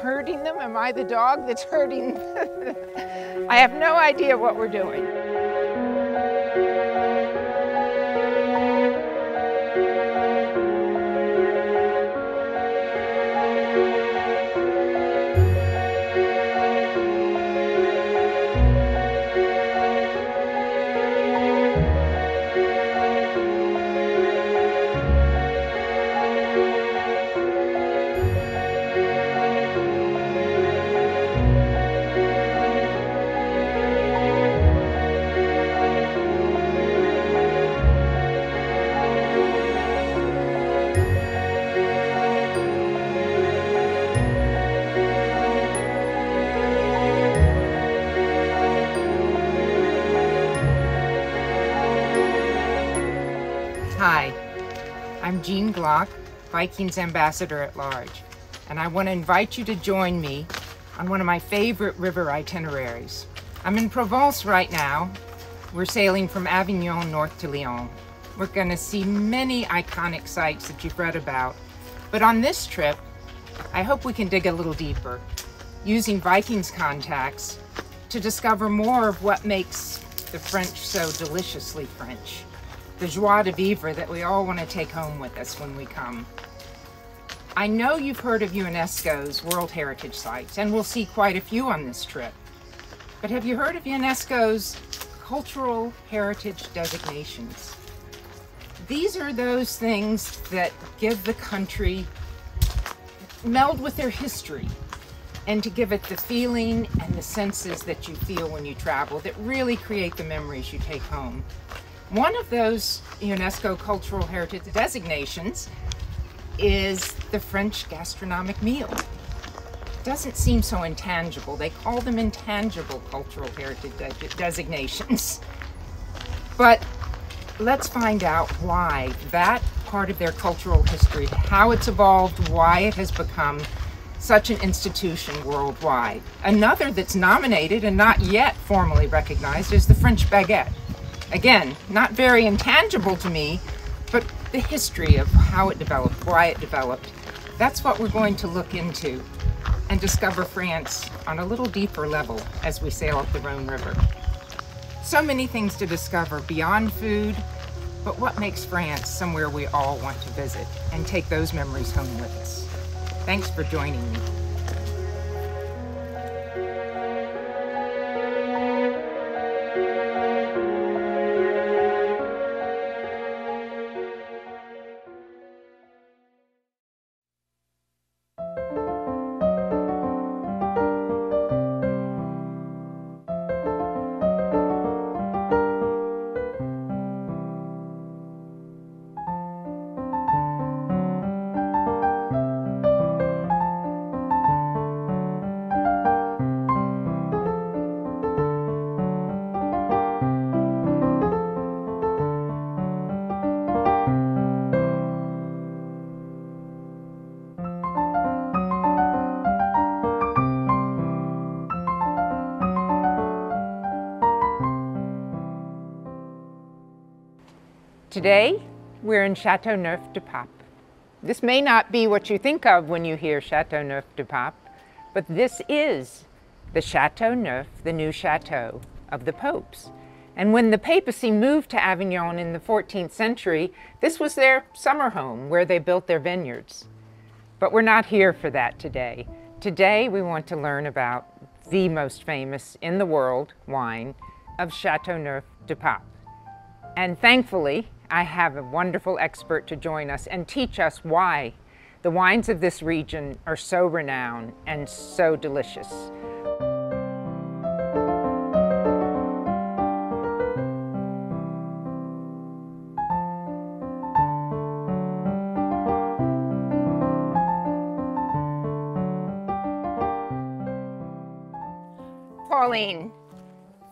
herding them? Am I the dog that's herding? I have no idea what we're doing. Jean Glock, Vikings Ambassador at Large, and I want to invite you to join me on one of my favorite river itineraries. I'm in Provence right now. We're sailing from Avignon north to Lyon. We're going to see many iconic sites that you've read about, but on this trip, I hope we can dig a little deeper, using Vikings contacts to discover more of what makes the French so deliciously French the joie de vivre that we all want to take home with us when we come. I know you've heard of UNESCO's World Heritage Sites, and we'll see quite a few on this trip. But have you heard of UNESCO's Cultural Heritage Designations? These are those things that give the country, meld with their history, and to give it the feeling and the senses that you feel when you travel that really create the memories you take home. One of those UNESCO Cultural Heritage designations is the French gastronomic meal. It Doesn't seem so intangible. They call them intangible cultural heritage de designations. But let's find out why that part of their cultural history, how it's evolved, why it has become such an institution worldwide. Another that's nominated and not yet formally recognized is the French baguette. Again, not very intangible to me, but the history of how it developed, why it developed. That's what we're going to look into and discover France on a little deeper level as we sail up the Rhone River. So many things to discover beyond food, but what makes France somewhere we all want to visit and take those memories home with us. Thanks for joining me. Today, we're in Châteauneuf-du-Pape. This may not be what you think of when you hear Châteauneuf-du-Pape, but this is the Chateau Neuf, the new chateau of the popes. And when the papacy moved to Avignon in the 14th century, this was their summer home where they built their vineyards. But we're not here for that today. Today, we want to learn about the most famous in the world wine of Châteauneuf-du-Pape. And thankfully, I have a wonderful expert to join us and teach us why the wines of this region are so renowned and so delicious. Pauline,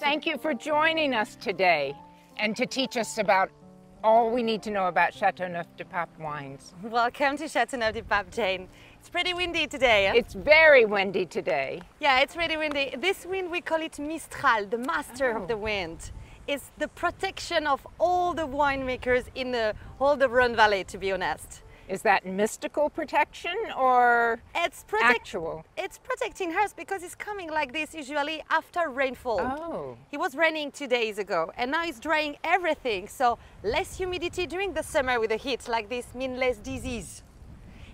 thank you for joining us today and to teach us about all we need to know about Chateauneuf-du-Pape wines. Welcome to Chateauneuf-du-Pape, Jane. It's pretty windy today. Huh? It's very windy today. Yeah, it's really windy. This wind, we call it Mistral, the master Oh. of the oh. wind. It's the protection of all the winemakers in the whole the Rhone Valley, to be honest. Is that mystical protection or It's protect- actual? It's protecting us because it's coming like this usually after rainfall. Oh. It was raining two days ago and now it's drying everything. So less humidity during the summer with the heat like this mean less disease.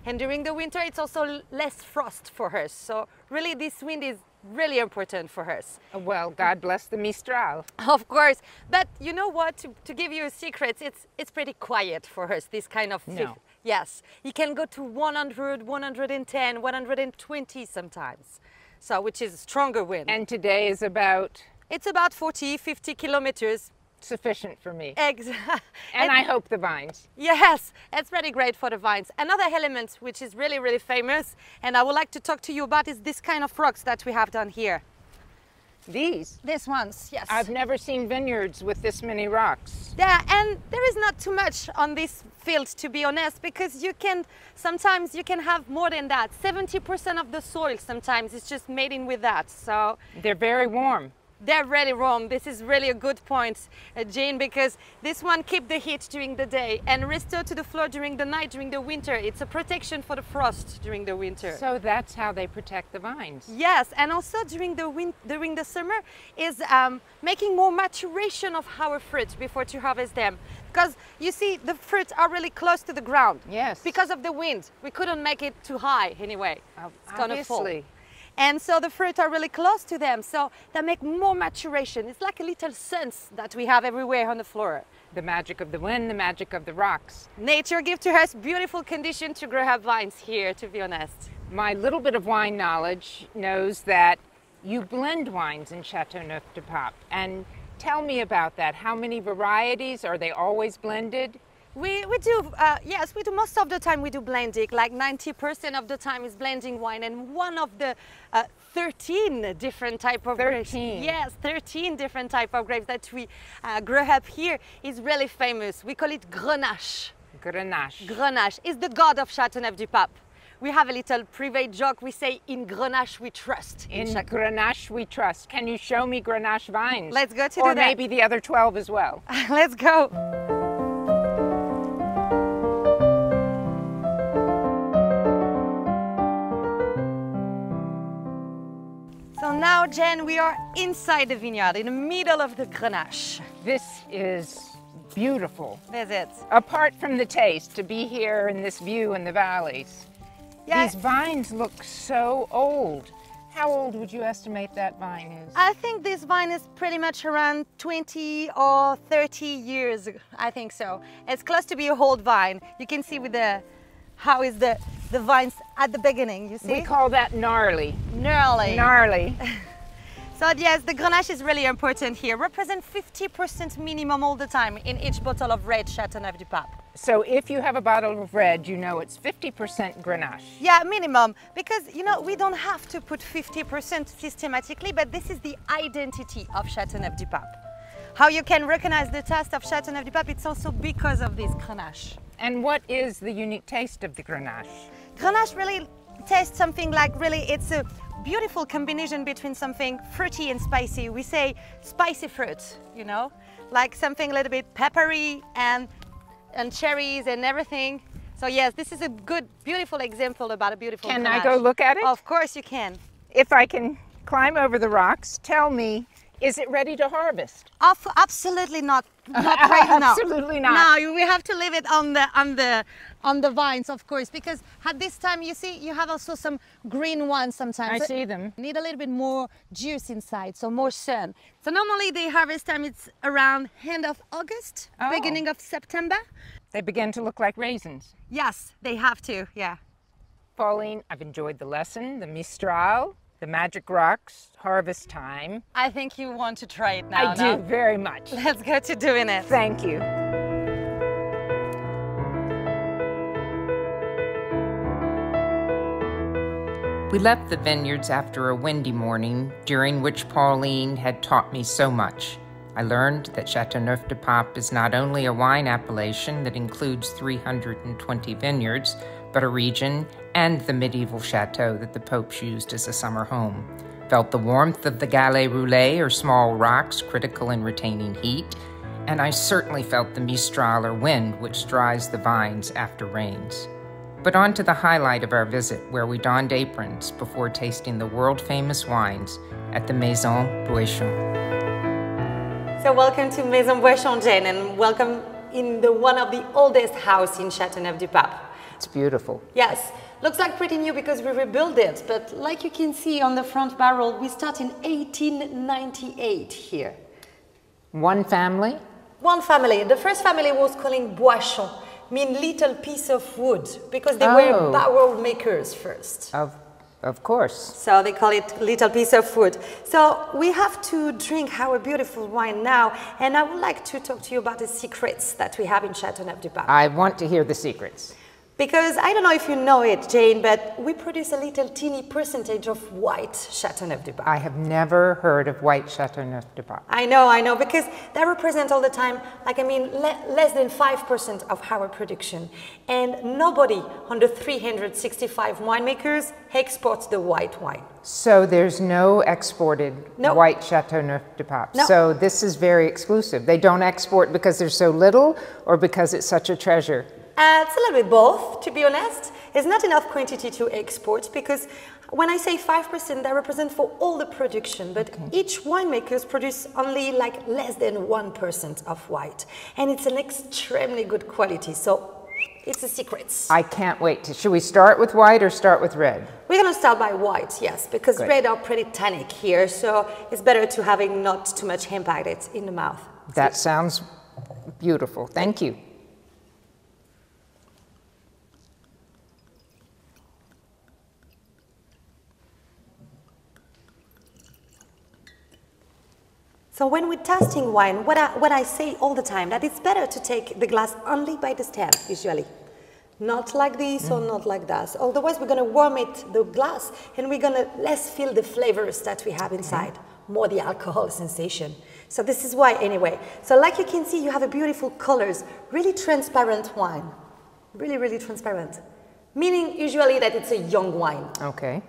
And during the winter it's also less frost for us. So really this wind is really important for us. Well, God bless the Mistral. Of course, but you know what? To, to give you a secret, it's it's pretty quiet for us. This kind of No. Yes, you can go to 100, 110, 120 sometimes. So which is a stronger wind. And today is about it's about 40, 50 kilometers. sufficient for me. Exactly. And I hope the vines. Yes, it's pretty great for the vines. Another element which is really, really famous, and I would like to talk to you about, is this kind of rocks that we have done here. These. These ones, yes. I've never seen vineyards with this many rocks. Yeah, and there is not too much on this field to be honest, because you can sometimes you can have more than that. 70% of the soil sometimes is just made in with that. So They're very warm. they're really warm. This is really a good point, uh, Jane, because this one keep the heat during the day and restore to the floor during the night during the winter. It's a protection for the frost during the winter. So that's how they protect the vines. Yes, and also during the win- during the summer is um, making more maturation of our fruit before to harvest them. Because you see, the fruits are really close to the ground. Yes. Because of the wind, we couldn't make it too high anyway. It's gonna fall. obviously. And so the fruit are really close to them, so they make more maturation. It's like a little sense that we have everywhere on the floor. The magic of the wind, the magic of the rocks. Nature gives to us beautiful condition to grow our vines here, to be honest. My little bit of wine knowledge knows that you blend wines in Chateau Chateauneuf de Pape. And tell me about that. How many varieties? Are they always blended? We, we do, uh, yes, we do. Most of the time we do blending, like 90% of the time is blending wine. And one of the uh, 13 different type of grapes. 13. Yes, 13 different type of grapes that we uh, grow up here is really famous. We call it Grenache. Grenache. Grenache is the god of Châteauneuf-du-Pape. We have a little private joke. We say, in Grenache we trust. In Chac- Grenache we trust. Can you show me Grenache vines? Let's go to Or do that. maybe the other 12 as well. Let's go. So now, Jen, we are inside the vineyard, in the middle of the Grenache. This is beautiful. That's it. Apart from the taste, to be here in this view in the valleys. Yeah, These vines look so old. How old would you estimate that vine is? I think this vine is pretty much around 20 or 30 years. I think so. It's close to be a old vine. You can see with the how is the the vines at the beginning. You see, We call that gnarly. gnarly. Gnarly. So yes, the Grenache is really important here. Represent 50% minimum all the time in each bottle of red Chateauneuf du Pape. So if you have a bottle of red, you know it's 50% Grenache. Yeah, minimum. Because you know we don't have to put 50% systematically, but this is the identity of Chateauneuf du Pape. How you can recognize the taste of Chateauneuf du Pape, it's also because of this Grenache. And what is the unique taste of the Grenache? Grenache really tastes something like really it's a beautiful combination between something fruity and spicy. We say spicy fruit, you know, like something a little bit peppery and and cherries and everything. So yes, this is a good, beautiful example about a beautiful. Can I go look at it? Of course you can. If I can climb over the rocks, tell me, is it ready to harvest? Of, absolutely not. Not right now. Absolutely not. No, we have to leave it on the on the on the vines, of course, because at this time you see you have also some green ones sometimes. I see them. Need a little bit more juice inside, so more sun. So normally the harvest time it's around end of August, Oh. beginning of September. They begin to look like raisins. Yes, they have to. Yeah. Pauline, I've enjoyed the lesson, the Mistral, the magic rocks, harvest time. I think you want to try it now. I do very much. Let's go to doing it. Thank you. We left the vineyards after a windy morning, during which Pauline had taught me so much. I learned that Chateauneuf de Pape is not only a wine appellation that includes 320 vineyards, but a region and the medieval chateau that the popes used as a summer home. Felt the warmth of the galets roulés or small rocks critical in retaining heat, and I certainly felt the mistral or wind which dries the vines after rains. But on to the highlight of our visit, where we donned aprons before tasting the world famous wines at the Maison Bouachon. So welcome to Maison Bouachon, Jane, and welcome in the one of the oldest house in Châteauneuf-du-Pape. It's beautiful. Yes, looks like pretty new because we rebuilt it, but like you can see on the front barrel, we start in 1898 here. One family? One family. The first family was calling Bouachon, mean little piece of wood, because they Oh. were barrel makers first. Of, of course. So they call it little piece of wood. So we have to drink our beautiful wine now, and I would like to talk to you about the secrets that we have in Châteauneuf-du-Pape. I want to hear the secrets. Because I don't know if you know it, Jane, but we produce a little teeny percentage of white Châteauneuf-du-Pape. I have never heard of white Chateauneuf du Pape. I know, I know, because they represent all the time, like I mean, le- less than 5% of our production. And nobody on the 365 winemakers exports the white wine. So there's no exported No. white Chateauneuf du Pape. No. So this is very exclusive. They don't export because there's so little or because it's such a treasure. Uh, it's a little bit both, to be honest. It's not enough quantity to export because when I say 5%, that represent for all the production, but each winemakers produce only like less than 1% of white. And it's an extremely good quality, so it's a secret. I can't wait to. Should we start with white or start with red? We're gonna start by white, yes, because Good. red are pretty tannic here, so it's better to having not too much impact it in the mouth. That sounds beautiful. Thank you. So when we're tasting wine, what I, what I say all the time, that it's better to take the glass only by the stem, usually. Not like this or mm. not like that. Otherwise, we're gonna warm it, the glass, and we're gonna less feel the flavors that we have inside, more the alcohol sensation. So this is why, anyway. So like you can see, you have a beautiful colors, really transparent wine. Really, really transparent. Meaning usually that it's a young wine. Okay.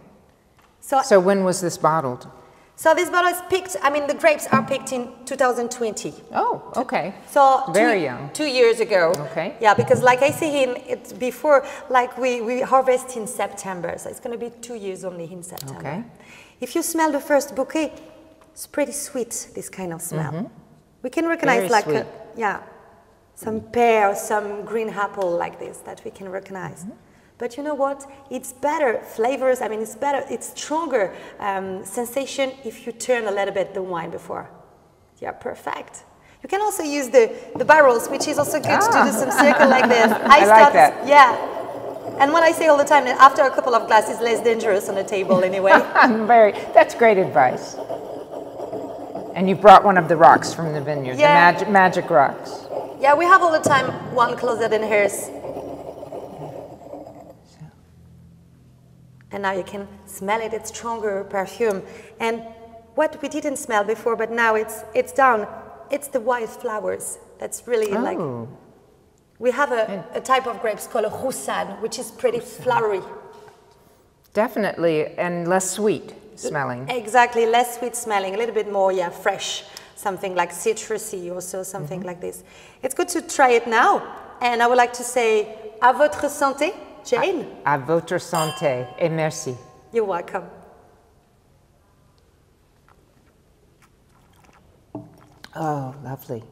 So, So when was this bottled? So this bottle is picked, I mean, the grapes are picked in 2020. Oh, okay. So Very two, young. Two years ago. Okay. Yeah, because like I say in it's before, like we, we harvest in September, so it's going to be two years only in September. Okay. If you smell the first bouquet, it's pretty sweet. This kind of smell. We can recognize. Very like. A, yeah, some pear, some green apple like this that we can recognize. Mm-hmm. But you know what? It's better flavors. I mean, it's better. It's stronger um, sensation if you turn a little bit the wine before. Yeah, perfect. You can also use the, the barrels, which is also good to do some circle like this. I like that. Yeah. And what I say all the time, that after a couple of glasses, less dangerous on the table anyway. Very. That's great advice. And you brought one of the rocks from the vineyard, Yeah. the magic, magic rocks. yeah, we have all the time one closet in hers. And now you can smell it, it's stronger perfume. And what we didn't smell before, but now it's, it's down, it's the wild flowers. That's really like, Oh, we have a, a type of grapes called a roussanne, which is pretty flowery. definitely, and less sweet smelling. Exactly, less sweet smelling, a little bit more, yeah, fresh, something like citrusy or so, something mm-hmm. like this. It's good to try it now. And I would like to say, à votre santé, Jane. À votre santé et eh, merci. You're welcome. Oh, lovely.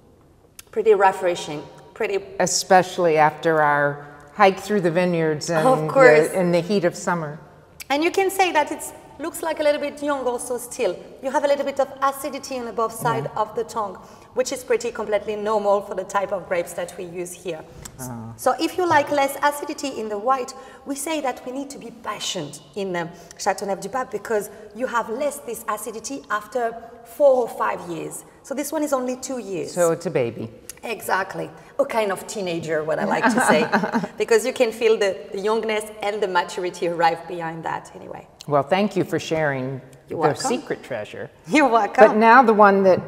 Pretty refreshing, pretty, Especially after our hike through the vineyards and Of course. The, in the heat of summer. and you can say that it looks like a little bit young also still. You have a little bit of acidity on the both side of the tongue, which is pretty completely normal for the type of grapes that we use here. So if you like less acidity in the white, we say that we need to be patient in um, Châteauneuf-du-Pape because you have less this acidity after four or five years. So this one is only two years. So it's a baby. Exactly. A kind of teenager, what I like to say. because you can feel the, the youngness and the maturity arrive behind that anyway. Well, thank you for sharing You're the welcome. secret treasure. You're welcome. But now the one that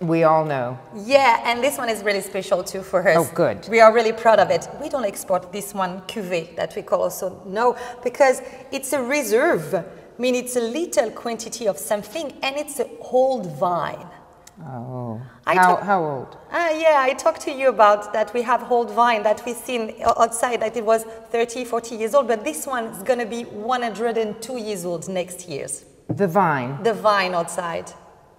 we all know. yeah, and this one is really special too for us. Oh, good. We are really proud of it. We don't export this one cuvée that we call also no, because it's a reserve. I mean, it's a little quantity of something and it's a old vine. Oh. I how, how old? Uh, yeah, I talked to you about that we have old vine that we've seen outside that it was 30, 40 years old, but this one is going to be 102 years old next year. The vine. The vine outside.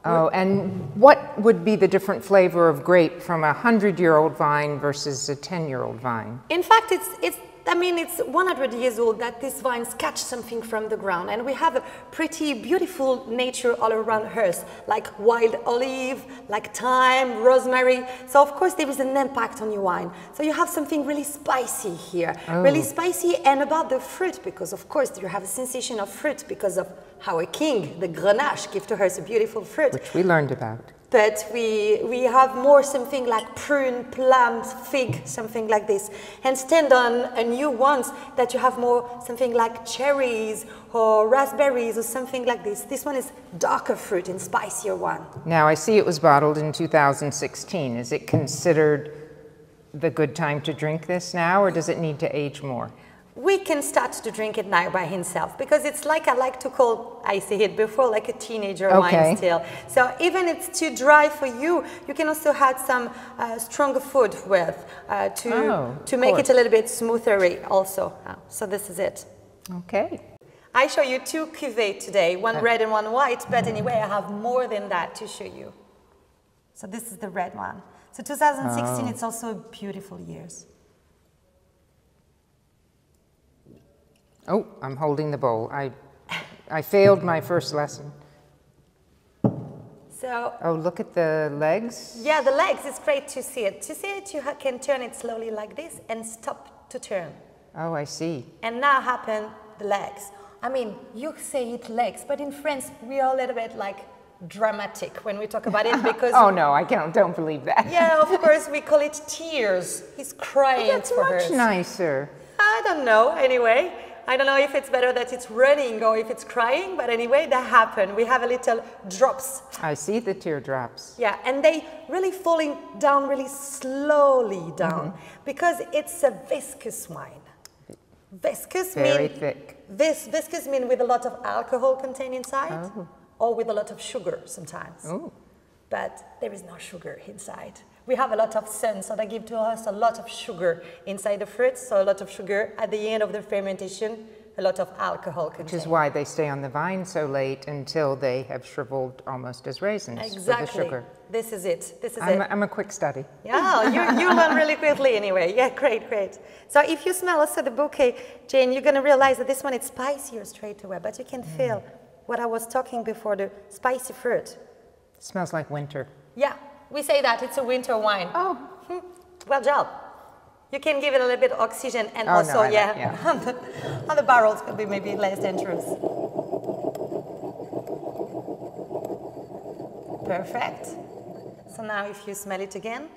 Oh, and what would be the different flavor of grape from a 100 year old vine versus a 10 year old vine? In fact, it's, it's, I mean, it's 100 years old that these vines catch something from the ground. And we have a pretty beautiful nature all around us, like wild olive, like thyme, rosemary. So, of course, there is an impact on your wine. So, you have something really spicy here. Really oh. spicy. And about the fruit, because, of course, you have a sensation of fruit because of our king, the Grenache, give to her a beautiful fruit. Which we learned about. but we, we have more something like prune, plum, fig, something like this. And stand on a new ones that you have more something like cherries or raspberries or something like this. This one is darker fruit and spicier one. Now, I see it was bottled in 2016. Is it considered the good time to drink this now, or does it need to age more? We can start to drink it now by himself because it's like I like to call, I say it before, like a teenager Okay. wine still. So even it's too dry for you, you can also add some uh, stronger food with uh, to, Oh, to make it a little bit smoother also. Uh, so this is it. Okay. I show you two cuvées today, one Uh. red and one white, but anyway, I have more than that to show you. So this is the red one. So 2016, Oh. it's also a beautiful years. Oh, I'm holding the bowl. I, I failed my first lesson. So Oh, look at the legs. yeah, the legs, it's great to see it. To see it, you can turn it slowly like this and stop to turn. Oh, I see. And now happen the legs. I mean, you say it legs, but in France, we are a little bit like dramatic when we talk about it because Oh, no, I don't, don't believe that. yeah, of course, we call it tears. He's crying That's for much hers. nicer. I don't know. Anyway, I don't know if it's better that it's running or if it's crying, but anyway, that happened. We have a little drops. I see the teardrops. Yeah, and they really falling down really slowly down Mm-hmm. because it's a viscous wine. Viscous Very mean thick. Vis, viscous mean with a lot of alcohol contained inside Oh. or with a lot of sugar sometimes. Oh, But there is no sugar inside. We have a lot of sun, so they give to us a lot of sugar inside the fruit. So a lot of sugar at the end of the fermentation, a lot of alcohol which is why they stay on the vine so late until they have shriveled almost as raisins for the sugar. This is it. This is I'm, it. I'm a quick study. Yeah, you, you learn really quickly anyway. Yeah, great, great. So if you smell also the bouquet, Jane, you're going to realize that this one is spicier straight away, but you can mm. feel what I was talking before, the spicy fruit. smells like winter. Yeah, we say that it's a winter wine. Oh, Well job. You can give it a little bit of oxygen and Oh, also, know, yeah, yeah. on, the, on the barrels could be maybe less dangerous. Perfect. So now if you smell it again,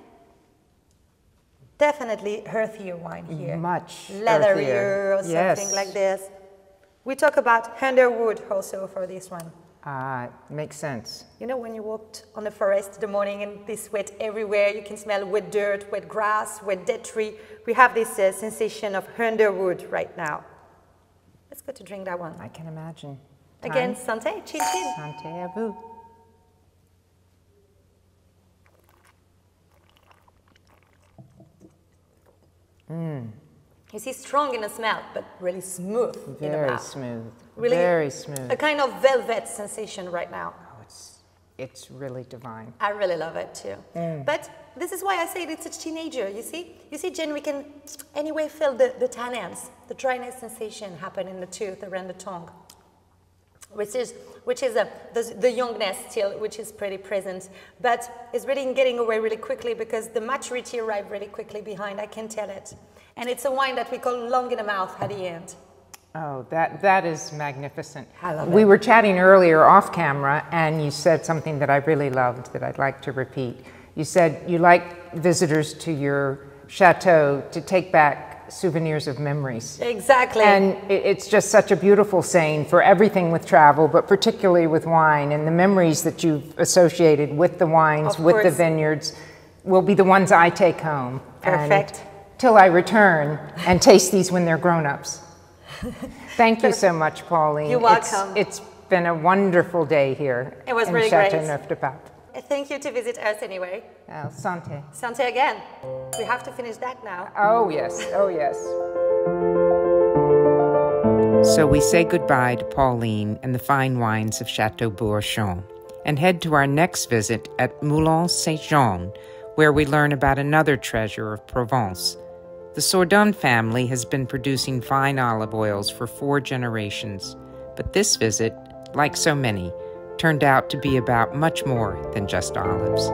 definitely earthier wine here. much Leatherier earthier. or something Yes. like this. We talk about underwood also for this one. Ah, makes sense. You know, when you walked on the forest in the morning and this wet everywhere, you can smell wet dirt, wet grass, wet dead tree. We have this uh, sensation of underwood right now. Let's go to drink that one. I can imagine. Again, santé, chin chin. Santé à vous. You see, strong in the smell, but really smooth in the Very mouth. smooth. Really Very smooth. A kind of velvet sensation right now. Oh, it's, it's really divine. I really love it too. Mm. But this is why I say it's a teenager, you see? You see, Jen, we can anyway feel the, the tannins, the dryness sensation happen in the tooth, around the tongue. Which is, which is a, the, the youngness still, which is pretty present, but it's really getting away really quickly because the maturity arrived really quickly behind, I can tell it. And it's a wine that we call long in the mouth at the end. Oh, that, that is magnificent. I love we it. were chatting earlier off camera, and you said something that I really loved that I'd like to repeat. You said you like visitors to your chateau to take back souvenirs of memories. Exactly. And it, it's just such a beautiful saying for everything with travel, but particularly with wine. And the memories that you've associated with the wines, with the vineyards, will be the ones I take home. Perfect. Till I return and taste these when they're grown ups. Thank you so much, Pauline. You're It's- welcome. it's been a wonderful day here It was in really Chateau great. De Pape. thank you to visit us anyway. Uh, Sante. Sante again. We have to finish that now. Oh, yes. Oh, yes. So we say goodbye to Pauline and the fine wines of Chateau Bouachon and head to our next visit at Moulin Saint Jean, where we learn about another treasure of Provence. The Sourdon family has been producing fine olive oils for four generations, but this visit, like so many, turned out to be about much more than just olives.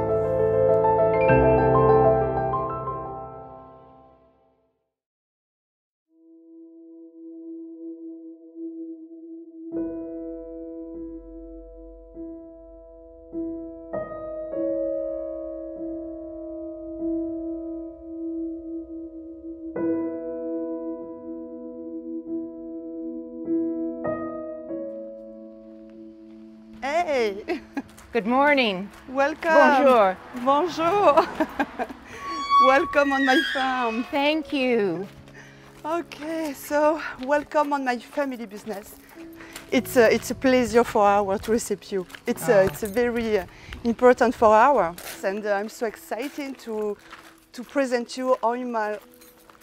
Good morning. welcome. Bonjour. Bonjour. welcome on my farm. Thank you. Okay, so welcome on my family business. It's a, it's a pleasure for our to receive you. It's a, it's a very uh, important for our, and uh, I'm so excited to to present you all my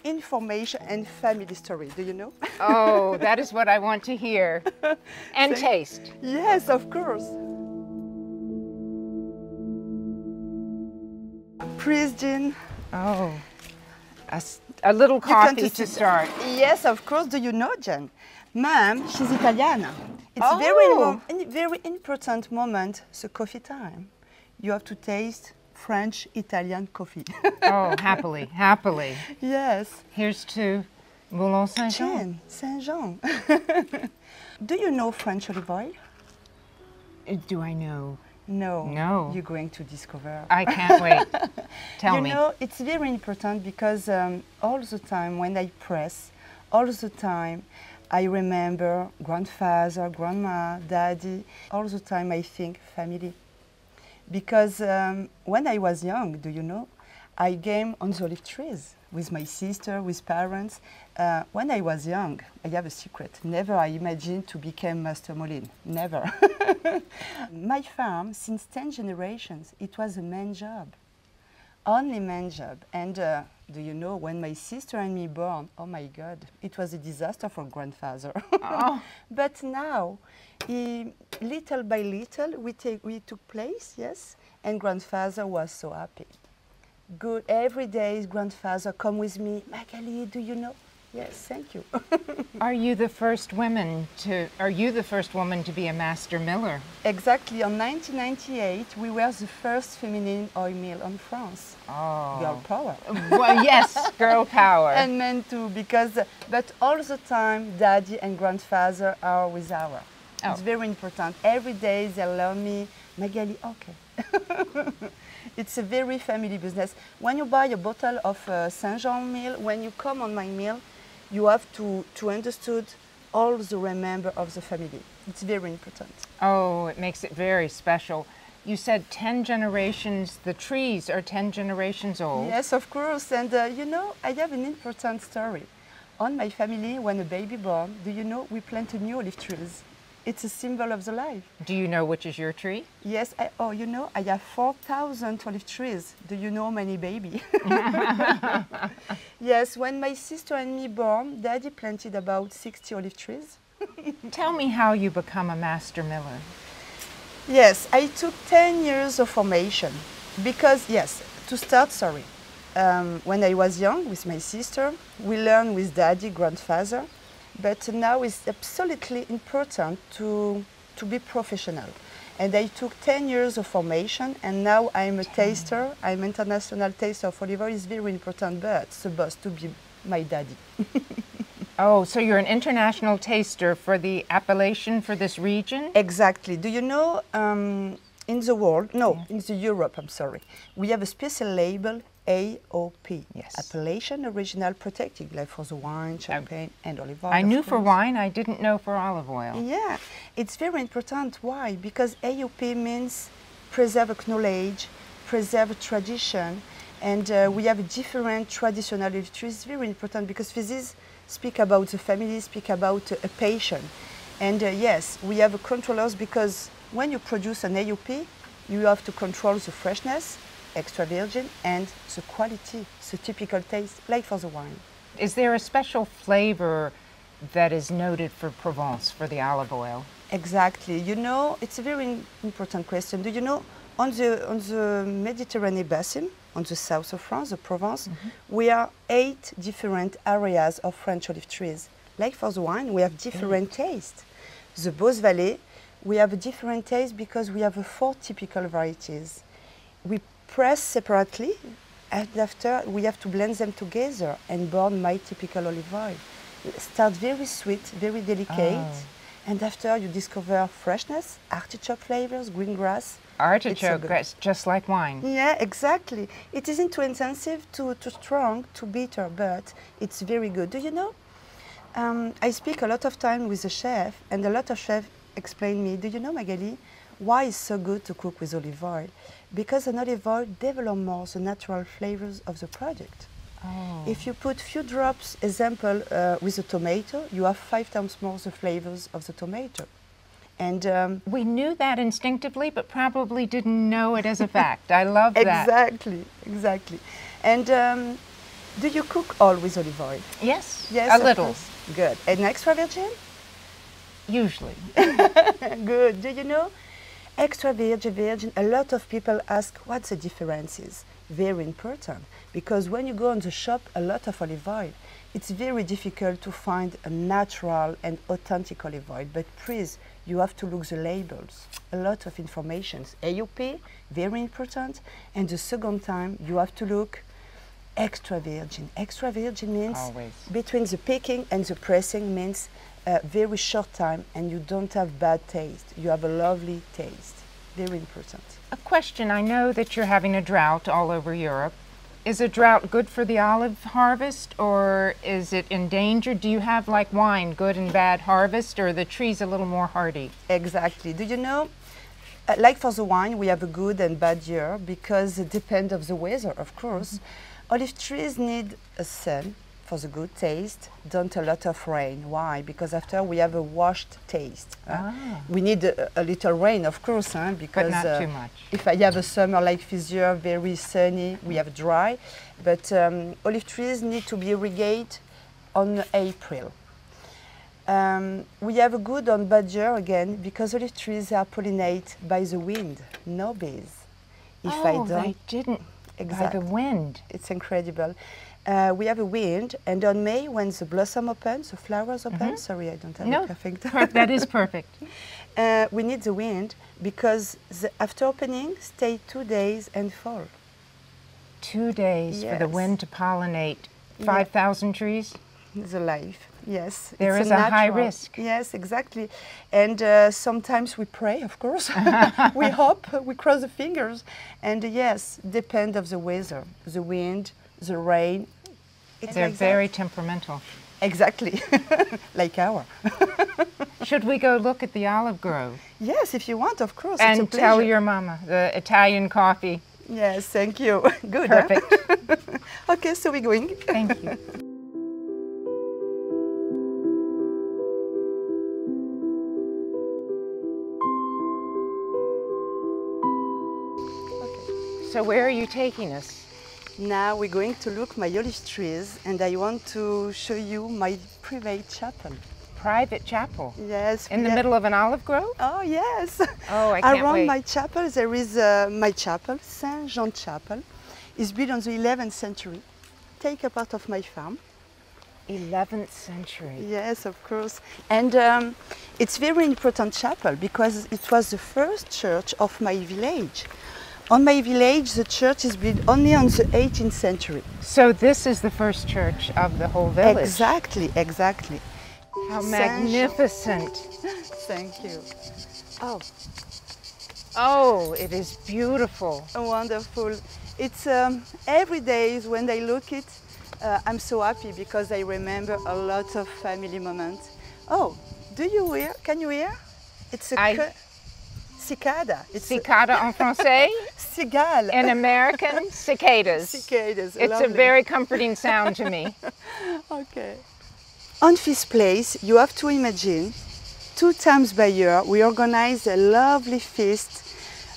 information and family story. Do you know? Oh, that is what I want to hear. And taste. yes, of course. Jean. Oh, a little coffee to start. Yes, of course. Do you know, Jen? Mom, she's Italiana. It's Oh. very, a very important moment, the coffee time. You have to taste French Italian coffee. Oh, happily, happily. yes. Here's to Moulin Saint Jean. Jen, Saint Jean. Do you know French olive oil? Uh, Do I know? No. No. You're going to discover. I can't wait. Tell you me. You know, it's very important because um, all the time when I press, all the time I remember grandfather, grandma, daddy. All the time I think family. Because um, when I was young, do you know, I came on the olive trees with my sister, with parents. Uh, when I was young, I have a secret. Never I imagined to become Master Moulin. Never. my farm, since 10 generations, it was a man job only man job. And uh, do you know when my sister and me born? Oh my God, it was a disaster for grandfather. Oh. but now, he, little by little, we take we took place, yes, and grandfather was so happy. Good every day, grandfather come with me. Magali, do you know? Yes, thank you. Are you the first woman to? Are you the first woman to be a master miller? exactly. On 1998, we were the first feminine oil mill on France. Oh. Girl power. well, yes, girl power. and men too because but all the time daddy and grandfather are with our oh. it's very important every day they learn me magali okay it's a very family business when you buy a bottle of uh, saint jean meal when you come on my meal you have to to understood all the remember of the family it's very important Oh, it makes it very special. You said 10 generations, the trees are 10 generations old. Yes, of course. And uh, you know, I have an important story. On my family, when a baby born, do you know we plant a new olive trees? It's a symbol of the life. Do you know which is your tree? Yes. I, oh, you know, I have 4,000 olive trees. Do you know many baby? yes. When my sister and me born, Daddy planted about 60 olive trees. Tell me how you become a master miller. Yes, I took 10 years of formation because, yes, to start, sorry. Um, when I was young with my sister, we learned with daddy, grandfather, but now it's absolutely important to, to be professional. And I took 10 years of formation, and now I'm a taster. I'm international taster of olive oil. It's very important, but it's supposed to be my daddy. Oh, so you're an international taster for the appellation for this region? Exactly. Do you know um, in the world, no, in the Europe, I'm sorry, we have a special label AOP. Yes. Appellation Original Protected, like for the wine, champagne, and olive oil. I knew for wine, I didn't know for olive oil. Yeah, it's very important. Why? Because AOP means preserve acknowledge, preserve tradition, and uh, we have a different traditional trees. It's very important because physics speak about the family, speak about uh, a patient. And uh, yes, we have controllers because when you produce an AOP, you have to control the freshness, extra virgin, and the quality, the typical taste, like for the wine. Is there a special flavor that is noted for Provence, for the olive oil? Exactly. You know, it's a very important question. Do you know, on the, on the Mediterranean basin, on the south of France, the Provence, mm -hmm. we are eight different areas of French olive trees. Like for the wine, we have different mm. tastes. The Baux Valley, we have a different taste because we have four typical varieties. We press separately, and after we have to blend them together and burn my typical olive oil. Start very sweet, very delicate, oh. and after you discover freshness, artichoke flavors, green grass. Artichoke, grass, just like wine. Yeah, exactly. It isn't too intensive, too, too strong, too bitter, but it's very good. Do you know? Um, I speak a lot of time with a chef, and a lot of chefs explain me, do you know, Magali, why it's so good to cook with olive oil? Because an olive oil develops more the natural flavors of the product. Oh. If you put few drops, example, uh, with a tomato, you have five times more the flavors of the tomato. And um, we knew that instinctively, but probably didn't know it as a fact. I love that. Exactly, exactly. And um, do you cook all with olive oil? Yes, yes, a little. Course. Good. And extra virgin? Usually. Good. Do you know? Extra virgin, virgin, a lot of people ask what's the differences. Very important because when you go on the shop, a lot of olive oil, it's very difficult to find a natural and authentic olive oil. But please, you have to look the labels. A lot of information. AOP, very important. And the second time, you have to look extra virgin. Extra virgin means Always. between the picking and the pressing means a very short time and you don't have bad taste. You have a lovely taste. Very important. A question, I know that you're having a drought all over Europe. Is a drought good for the olive harvest or is it endangered? Do you have like wine, good and bad harvest or the trees a little more hardy? Exactly. Do you know, uh, like for the wine, we have a good and bad year because it depends of the weather, of course. Mm -hmm. Olive trees need a sun for the good taste, don't a lot of rain. Why? Because after we have a washed taste. Ah. We need a, a, little rain, of course, huh? because but not uh, too much. if I have a summer like this year, very sunny, we have dry. But um, olive trees need to be irrigated on April. Um, we have a good on badger again because olive trees are pollinated by the wind, no bees. If oh, I don't, I didn't Exactly. By the wind. It's incredible. Uh, we have a wind, and on May, when the blossom opens, the flowers open. Mm -hmm. Sorry, I don't have no, perfect. that is perfect. Uh, we need the wind because the, after opening, stay two days and fall. Two days yes. for the wind to pollinate 5,000 yeah. trees? The life. Yes. There is a, high risk. Yes, exactly. And uh, sometimes we pray, of course. we hope, we cross the fingers. And yes, depend of the weather, the wind, the rain. It's They're like very that. temperamental. Exactly, like our. Should we go look at the olive grove? Yes, if you want, of course. And tell your mama the Italian coffee. Yes, thank you. Good. Perfect. Huh? okay, so we're going. Thank you. So where are you taking us? Now we're going to look my olive trees and I want to show you my private chapel. Private chapel? Yes. In the middle of an olive grove? Oh, yes. Oh, I can't Around wait. my chapel there is uh, my chapel, Saint Jean Chapel. It's built on the 11th century. Take a part of my farm. 11th century. Yes, of course. And um, it's very important chapel because it was the first church of my village. On my village, the church is built only on the 18th century. So this is the first church of the whole village? Exactly, exactly. How magnificent. Thank you. Oh. Oh, it is beautiful. Wonderful. It's um, every day when I look it, uh, I'm so happy because I remember a lot of family moments. Oh, do you hear? Can you hear? It's a I, Cicada. It's cicada en français? Cigale. In American, cicadas. Cicadas. It's lovely. a very comforting sound to me. okay. On this place, you have to imagine two times by year we organize a lovely feast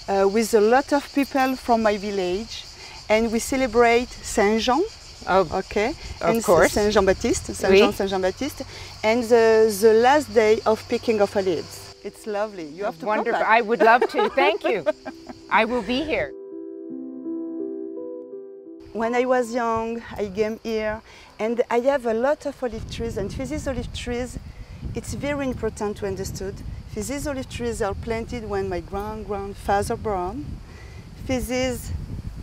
uh, with a lot of people from my village, and we celebrate Saint Jean. Oh, Okay, Of and course. Saint Jean Baptiste, Saint Oui. Jean, Saint Jean Baptiste, and the, the last day of picking of olives. It's lovely. You have to wonderful. I would love to. Thank you. I will be here. When I was young, I came here, and I have a lot of olive trees. And these olive trees, it's very important to understood. For these olive trees are planted when my grand grandfather born. These,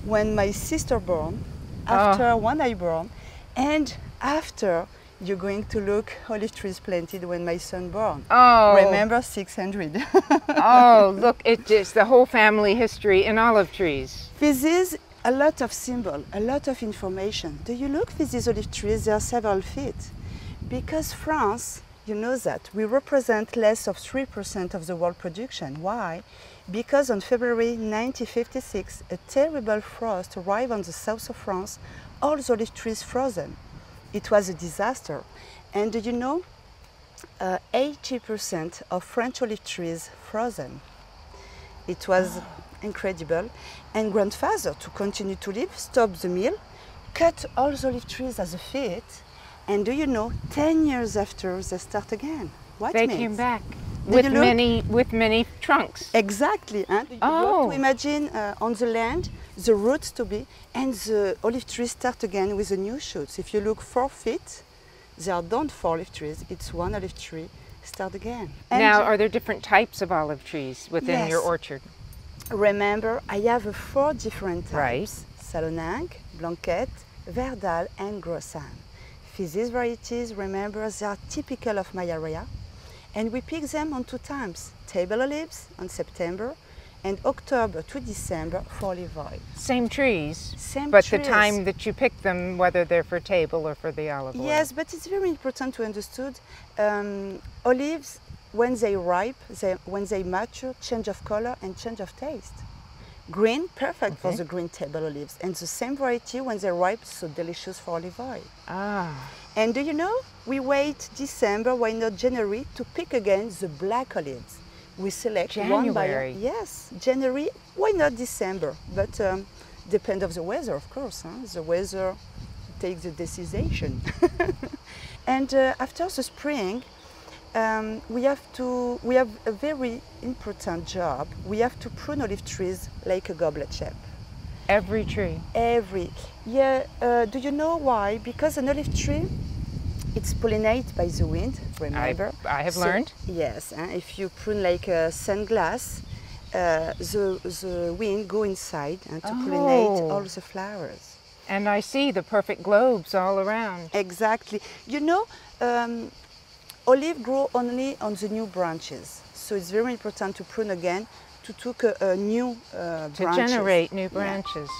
when my sister born. Ah. After when I born, and after you're going to look olive trees planted when my son born. Oh, Remember 600. oh, look, it is the whole family history in olive trees. This is a lot of symbol, a lot of information. Do you look with these olive trees? They are several feet. Because France, you know that, we represent less of 3% of the world production. Why? Because on February 1956, a terrible frost arrived on the south of France, all the olive trees frozen. It was a disaster. And do you know, uh, 80% of French olive trees frozen. It was incredible. And grandfather, to continue to live, stopped the mill, cut all the olive trees as a fit, and do you know, 10 years after, they start again. What They means? came back Did with many with many trunks. Exactly. Huh? You Oh. have to imagine uh, on the land, the roots to be, and the olive trees start again with the new shoots. If you look four feet, they are don't four olive trees. It's one olive tree, start again. And now, are there different types of olive trees within your Yes. orchard? Remember, I have four different Right. types: Salonenque, Blanquette, Verdale, and Grossane. For these varieties, remember, they are typical of my area, and we pick them on two times: table olives on September, and October to December for olive oil. Same trees, Same but the time that you pick them, whether they're for table or for the olive oil. Yes, but it's very important to understood. Um, olives, when they ripe, they, when they mature, change of color and change of taste. Green, perfect for the green table olives, and the same variety when they ripe, so delicious for olive oil. Ah, And do you know, we wait December, why not January, to pick again the black olives. We select one by January. yes, January. Why not December? But um, depend of the weather, of course. Huh? The weather takes the decision. and uh, after the spring, um, we have to. We have a very important job. We have to prune olive trees like a goblet shape every tree. every yeah uh, do you know why because an olive tree it's pollinated by the wind remember I have So- learned. yes uh, if you prune like a sunglass uh, the, the wind go inside and to pollinate Oh. all the flowers And I see the perfect globes all around. exactly you know um, olive grow only on the new branches so it's very important to prune again to take a, a new uh, To branches. generate new Yeah.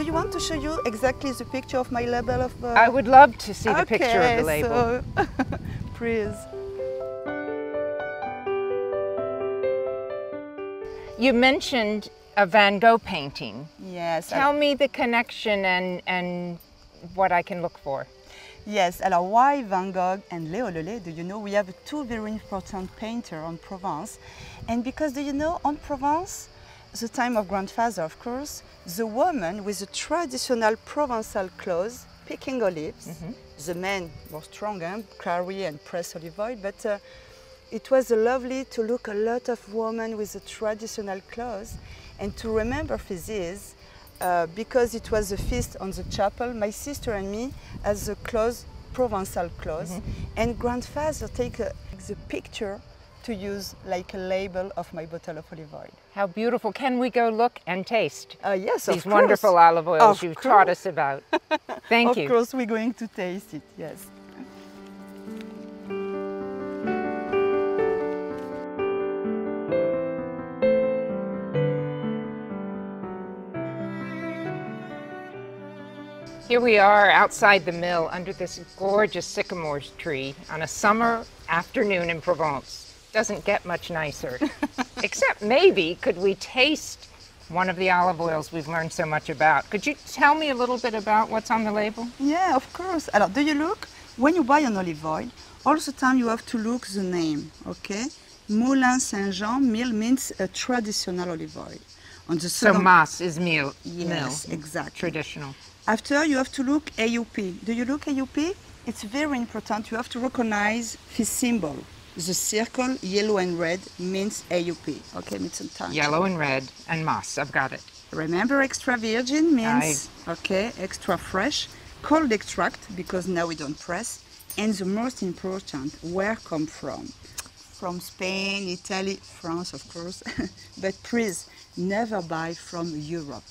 Do you want to show you exactly the picture of my label of? Uh, I would love to see the picture of the label. So, please. You mentioned a Van Gogh painting. Yes. Tell me the connection and, and what I can look for. Yes, alors why Van Gogh and Léo Lelée? Do you know we have two very important painters on Provence? And because do you know on Provence, the time of grandfather, of course, the woman with the traditional Provençal clothes picking olives. The men were strong, eh? carry and press olive oil, but uh, it was lovely to look a lot of women with the traditional clothes and to remember for this uh, because it was a feast on the chapel my sister and me as the clothes provençal clothes and grandfather take a, the picture to use like a label of my bottle of olive oil How beautiful. Can we go look and taste uh, yes these wonderful olive oils Of you've taught us about? Thank of you. Of course we're going to taste it yes Here we are outside the mill under this gorgeous sycamore tree on a summer afternoon in Provence. Doesn't get much nicer. Except maybe could we taste one of the olive oils we've learned so much about? Could you tell me a little bit about what's on the label? Yeah, of course. Alors, do you look? When you buy an olive oil, All the time you have to look the name, okay? Moulin Saint-Jean meal means a traditional olive oil. On the So second, Mas is meal. yes, mill, exactly. Traditional. After you have to look AOP. Do you look AOP? It's very important. You have to recognize this symbol. The circle, yellow and red, means AOP. Okay, means time. Yellow and red and Mas. I've got it. Remember, extra virgin means okay, extra fresh. Cold extract because now we don't press. And the most important, where come from? From Spain, Italy, France, of course. but please never buy from Europe.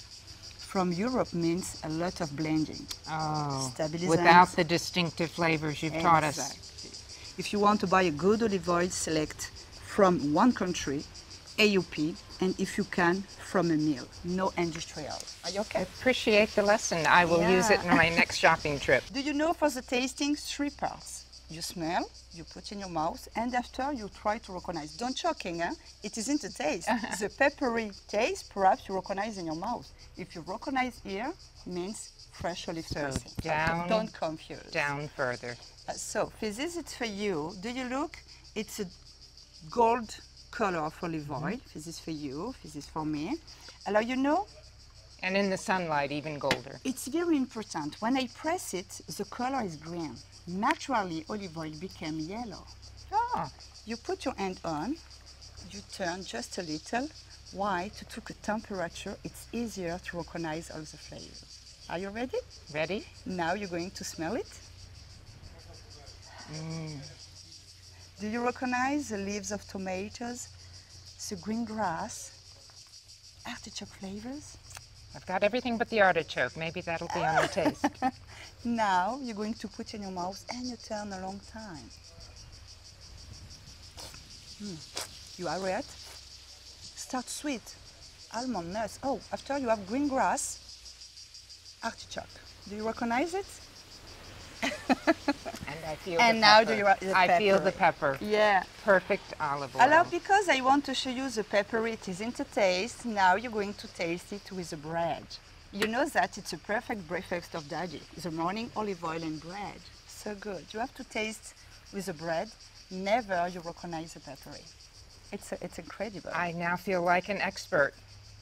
From Europe means a lot of blending. Oh, without the distinctive flavors you've taught us. If you want to buy a good olive oil, select from one country, AOP, and if you can, from a mill, no industrial. Are you okay? Appreciate the lesson. I will use it in my next shopping trip. Do you know for the tasting, three parts? You smell, you put in your mouth, and after you try to recognize. Don't choking, eh? It isn't a taste. the peppery taste, perhaps you recognize in your mouth. If you recognize here, means fresh olive So dressing. Okay, down, Don't confuse. Down further. Uh, so, this, it's for you. Do you look? It's a gold color of olive oil. This is for you. This is for me. Alors, you know, And in the sunlight, even golder. it's very important. When I press it, the color is green. Naturally, olive oil became yellow. Oh, You put your hand on, you turn just a little. Why? To take a temperature, it's easier to recognize all the flavors. Are you ready? ready? Now you're going to smell it. Do you recognize the leaves of tomatoes, the green grass, artichoke flavors? I've got everything but the artichoke. Maybe that'll be on the taste. Now you're going to put in your mouth and you turn a long time. Mm. You are ready? Start sweet, almond nuts. Oh, after you have green grass, artichoke. Do you recognize it? And I feel And the now pepper. do you I feel the pepper? pepper. Yeah. Perfect olive oil. Alors, because I want to show you the pepper it is in the taste, now you're going to taste it with the bread. You know that it's a perfect breakfast of daddy. The morning olive oil and bread. So good. You have to taste with the bread. Never you recognize the peppery. It's, it's incredible. I now feel like an expert.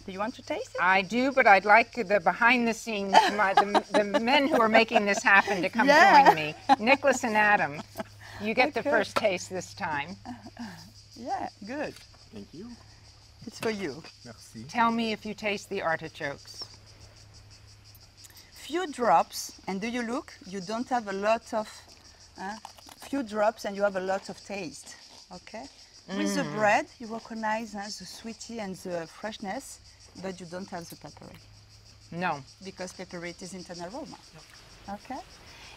Do you want to taste it? I do, but I'd like the behind the scenes, my, the, the men who are making this happen to come Yeah. join me. Nicholas and Adam, you get the first taste this time. Yeah, good. Thank you. It's for you. Merci. Tell me if you taste the artichokes. Few drops, and do you look? You don't have a lot of, uh, few drops, and you have a lot of taste. Okay. With the bread, you recognize uh, the sweetie and the freshness, but you don't have the peppery No. because peppery isn't an aroma. Okay.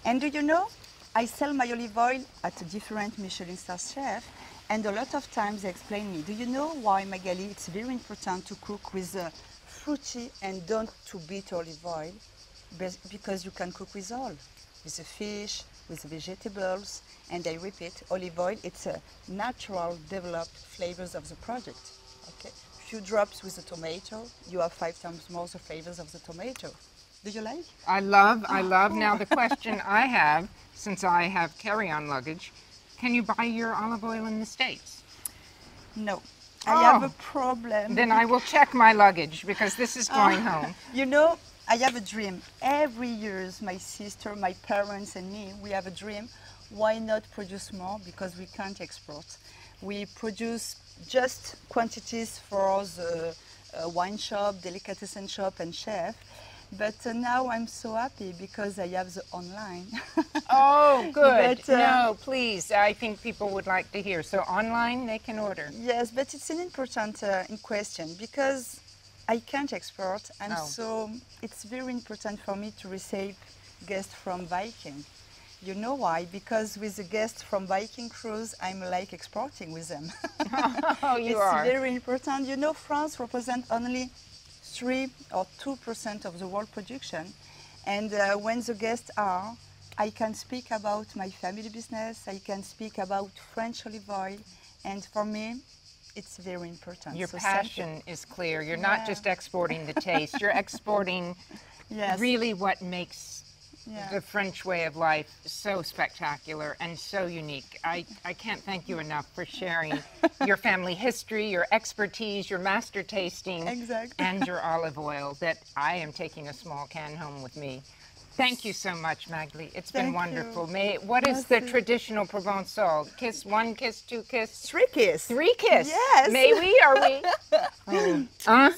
And do you know? I sell my olive oil at a different Michelin star chef, and a lot of times they explain me. Do you know why, Magali? It's very important to cook with uh, fruity and don't to bitter olive oil, because you can cook with all, with the fish, with the vegetables, and I repeat, olive oil. It's a natural developed flavors of the product. Okay. Few drops with the tomato, you have five times more the flavors of the tomato. Do you like? I love, I ah. love. Now the question I have, since I have carry-on luggage, can you buy your olive oil in the States? No. I have Oh. a problem. Then I will check my luggage because this is ah. going home. You know, I have a dream. Every year, my sister, my parents, and me, we have a dream. Why not produce more? Because we can't export. We produce just quantities for the uh, wine shop, delicatessen shop, and chef. But uh, now I'm so happy because I have the online. Oh, good. But, uh, no, please. I think people would like to hear. So online, they can order. Yes, but it's an important uh, in question because I can't export, and Oh. so it's very important for me to receive guests from Viking. You know why? Because with the guests from Viking cruise, I'm like exporting with them. Oh, you it's are. very important. You know, France represents only three or two percent of the world production, and uh, when the guests are, I can speak about my family business. I can speak about French olive oil, and for me, it's very important. Your So passion is clear. You're not just exporting the taste, you're exporting Yes. really what makes Yeah. the French way of life so spectacular and so unique. I, I can't thank you enough for sharing your family history, your expertise, your master tasting, Exactly. and your olive oil that I am taking a small can home with me. Thank you so much, Magali. It's been Thank you. wonderful. May what is the traditional Provençal? Kiss one, kiss two, kiss Three kiss. three, kiss. Yes. May we? Are we? Un,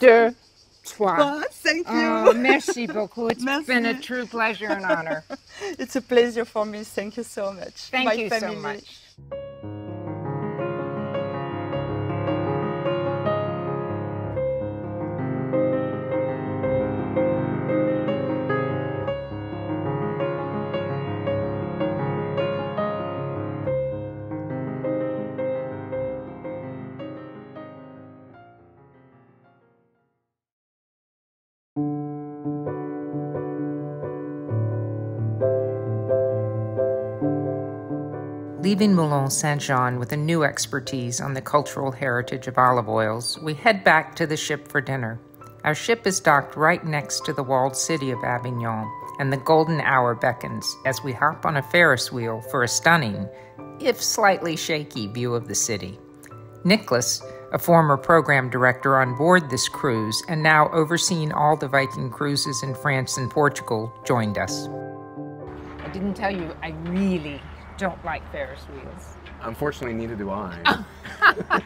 deux, Oh, thank you. Oh, merci beaucoup. It's Merci. been a true pleasure and honor. It's a pleasure for me. Thank you so much. Thank My you so much. Leaving Moulin Saint Jean with a new expertise on the cultural heritage of olive oils, we head back to the ship for dinner. Our ship is docked right next to the walled city of Avignon, and the golden hour beckons as we hop on a Ferris wheel for a stunning, if slightly shaky, view of the city. Nicholas, a former program director on board this cruise and now overseeing all the Viking cruises in France and Portugal, joined us. I didn't tell you I really don't like Ferris wheels. Unfortunately, neither do I.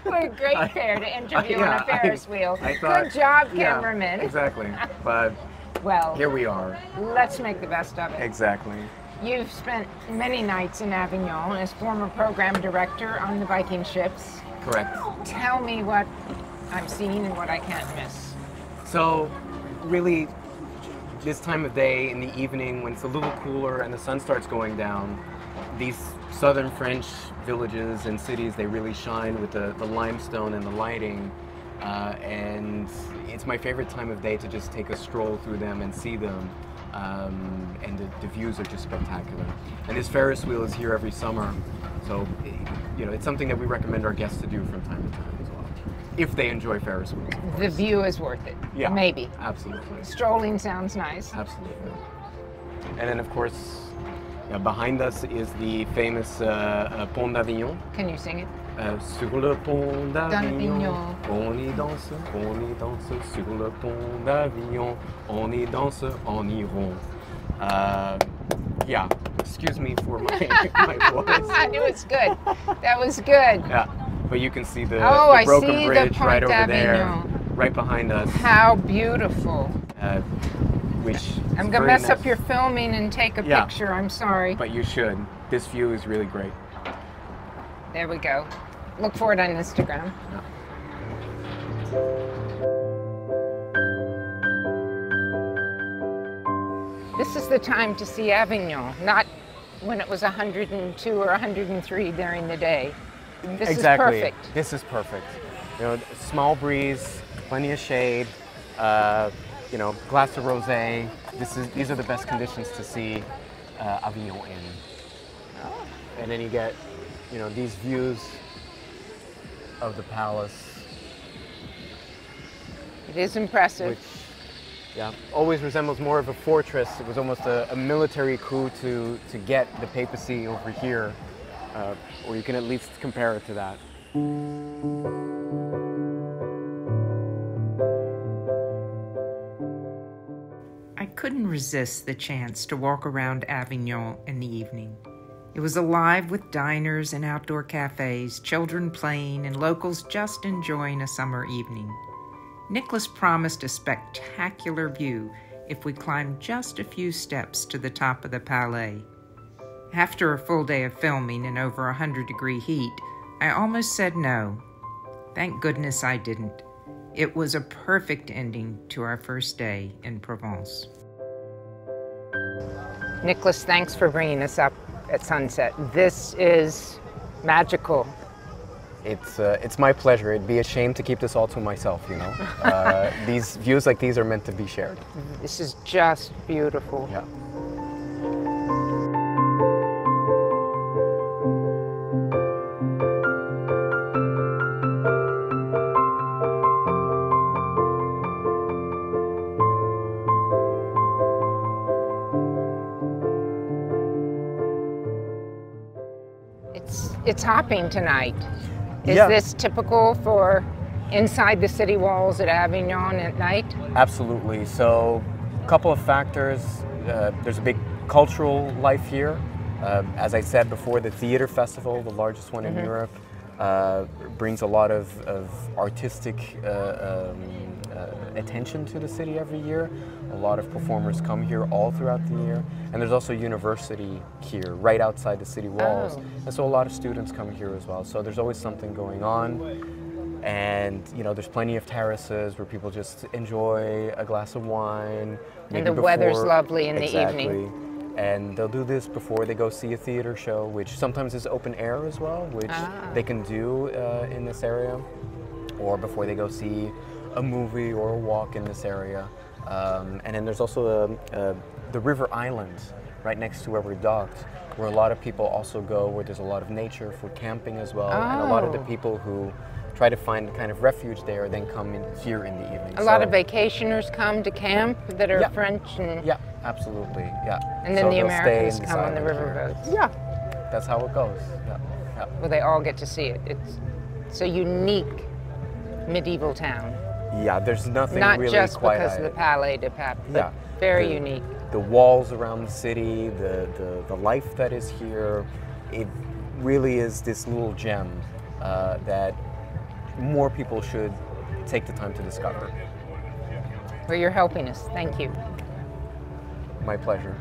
We're a great pair to interview Yeah, on a Ferris I- wheel. I thought- Good job, Yeah, cameraman. exactly. But Well, here we are. let's make the best of it. Exactly. You've spent many nights in Avignon as former program director on the Viking ships. Correct. Tell me what I'm seeing and what I can't miss. So, really, this time of day in the evening when it's a little cooler and the sun starts going down, these southern French villages and cities, they really shine with the, the limestone and the lighting. Uh, and it's my favorite time of day to just take a stroll through them and see them. Um, and the, the views are just spectacular. And this Ferris wheel is here every summer. So, you know, it's something that we recommend our guests to do from time to time as well. If they enjoy Ferris wheels. The view is worth it. Yeah. Maybe. Absolutely. Strolling sounds nice. Absolutely. And then, of course, yeah, behind us is the famous uh, uh, Pont d'Avignon. Can you sing it? Uh, sur le pont d'Avignon, on y danse, on y danse. Sur le pont d'Avignon, on y danse, on y rond. Uh, yeah, excuse me for my, my voice. it was good. That was good. Yeah, but you can see the, Oh, the broken see the bridge right over there, right behind us. How beautiful. Uh, which I'm gonna mess nice. up your filming and take a Yeah. picture. I'm sorry. But you should. This view is really great. There we go. Look for it on Instagram. This is the time to see Avignon, not when it was 102 or 103 during the day. This exactly. is perfect. This is perfect. You know, small breeze, plenty of shade. Uh, you know, glass of rosé. This is these are the best conditions to see uh, Avignon in. Oh. And then you get, you know, these views of the palace, It is impressive. which, yeah, always resembles more of a fortress. It was almost a, a military coup to to get the papacy over here, uh, or you can at least compare it to that. Couldn't resist the chance to walk around Avignon in the evening. It was alive with diners and outdoor cafes, children playing, and locals just enjoying a summer evening. Nicholas promised a spectacular view if we climbed just a few steps to the top of the Palais. After a full day of filming in over a 100 degree heat, I almost said no. Thank goodness I didn't. It was a perfect ending to our first day in Provence. Nicholas, thanks for bringing us up at sunset. This is magical. It's uh, it's my pleasure. It'd be a shame to keep this all to myself. You know, uh, these views like these are meant to be shared. This is just beautiful. Yeah. Hopping tonight. Is Yeah. this typical for inside the city walls at Avignon at night? Absolutely. So, a couple of factors. Uh, there's a big cultural life here. Um, as I said before, the theater festival, the largest one in Europe, uh, brings a lot of, of artistic uh, um, uh, attention to the city every year. A lot of performers come here all throughout the year. And there's also a university here, right outside the city walls. Oh. And so a lot of students come here as well. So there's always something going on and you know there's plenty of terraces where people just enjoy a glass of wine maybe the weather's lovely in the exactly. evening. and they'll do this before they go see a theater show which sometimes is open air as well which Ah. they can do uh, in this area or before they go see a movie or a walk in this area um, and then there's also um, uh, the river island right next to where we're docked where a lot of people also go where there's a lot of nature for camping as well and a lot of the Oh. people who try to find kind of refuge there then come in here in the evening A lot of vacationers come to camp that are Yeah. French and yeah absolutely yeah and then So the Americans come on the island here. riverboats. yeah that's how it goes yeah, yeah. Well, they all get to see it. It's it's a unique medieval town. Yeah there's nothing Not really just quite because of the Palais des Papes, Yeah. very The- unique. the walls around the city, the, the, the life that is here, it really is this little gem uh, that more people should take the time to discover. Well, you're helping us. Thank you. My pleasure.